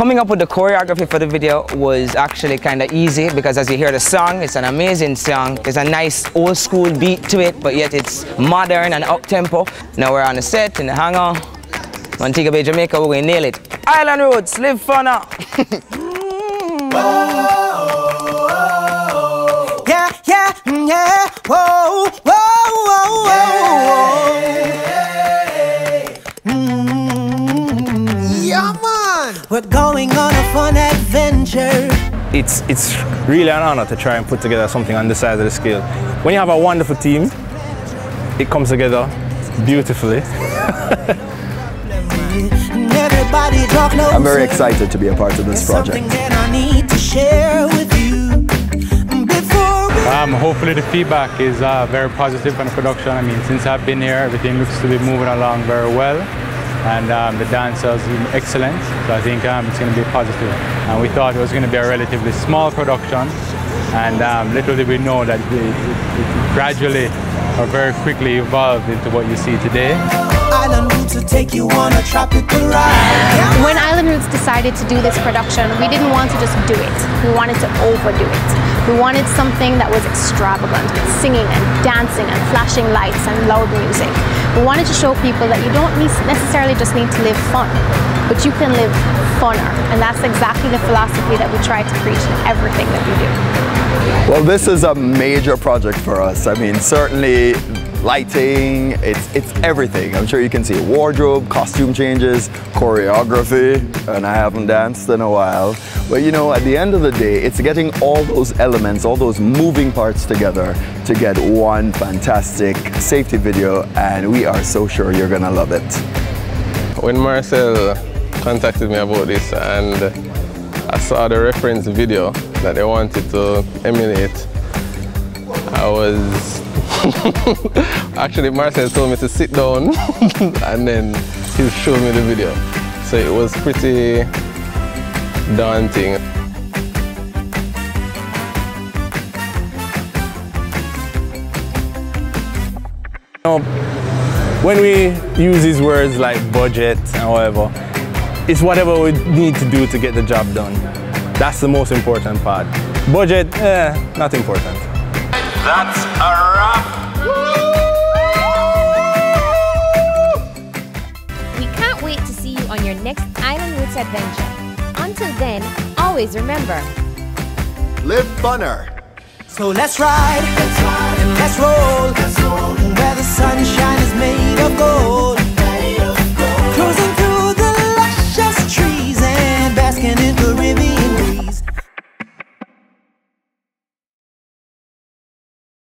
Coming up with the choreography for the video was actually kind of easy because as you hear the song, it's an amazing song. There's a nice old school beat to it, but yet it's modern and up-tempo. Now we're on the set in the hangar. Montego Bay, Jamaica, we're going to nail it. Island Routes, live for now. yeah, yeah, mm, yeah, whoa, whoa, man. We're going on a fun adventure. It's, it's really an honor to try and put together something on this side of the scale. When you have a wonderful team, it comes together beautifully. I'm very excited to be a part of this project. Um, hopefully the feedback is uh, very positive on the production. I mean, since I've been here, everything looks to be moving along very well. And um, the dancers are excellent, so I think um, it's going to be positive. And we thought it was going to be a relatively small production, and um, little did we know that it, it, it gradually or very quickly evolved into what you see today. Island Routes to take you on a tropical ride. When Island Routes decided to do this production, we didn't want to just do it. We wanted to overdo it. We wanted something that was extravagant, with singing and dancing and flashing lights and loud music. We wanted to show people that you don't necessarily just need to live fun, but you can live funner. And that's exactly the philosophy that we try to preach in everything that we do. Well, this is a major project for us. I mean, certainly lighting, it's, it's everything. I'm sure you can see wardrobe, costume changes, choreography, and I haven't danced in a while. But you know, at the end of the day, it's getting all those elements, all those moving parts together to get one fantastic safety video, and we are so sure you're gonna love it. When Marcel contacted me about this and I saw the reference video that they wanted to emulate, I was Actually, Marcel told me to sit down and then he showed me the video. So it was pretty daunting. You know, when we use these words like budget and whatever, it's whatever we need to do to get the job done. That's the most important part. Budget, eh, not important. That's a on your next Island Routes adventure. Until then, always remember Live funner. So let's ride, let's ride and let's roll, let's roll. where the sunshine is made of gold. Made of gold. Cruising through the luscious trees and basking in the